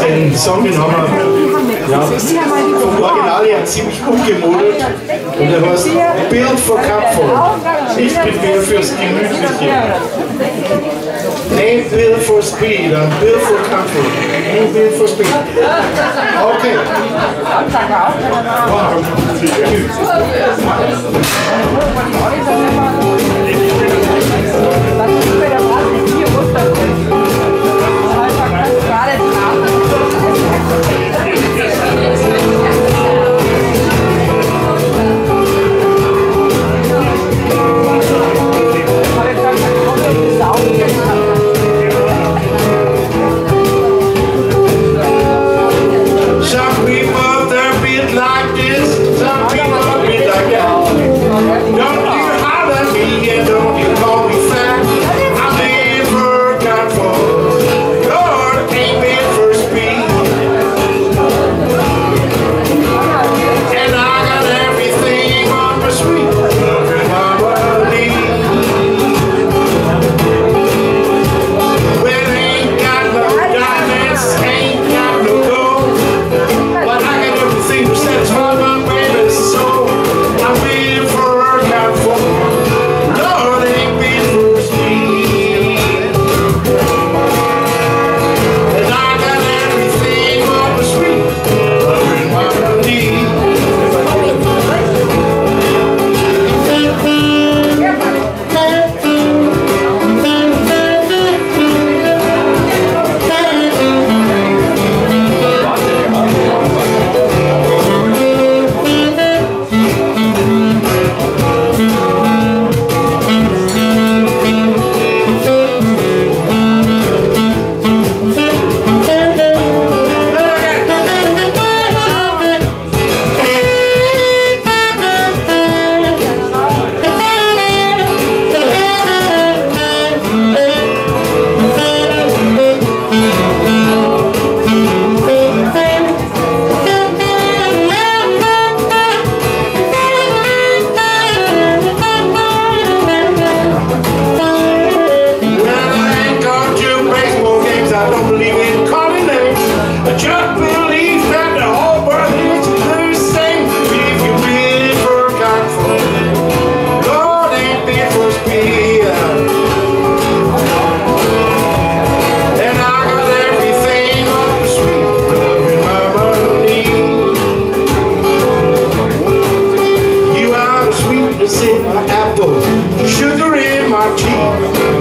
Den Song, den haben wir ja, vom Original her ziemlich umgemodelt und er heißt Bild for Cupful. Ich bin wieder fürs Gemütliche. Name Bill for Speed und Bill for Cupful. Name Bill for Speed. Okay. Wow. voice my apple, sugar in my tea.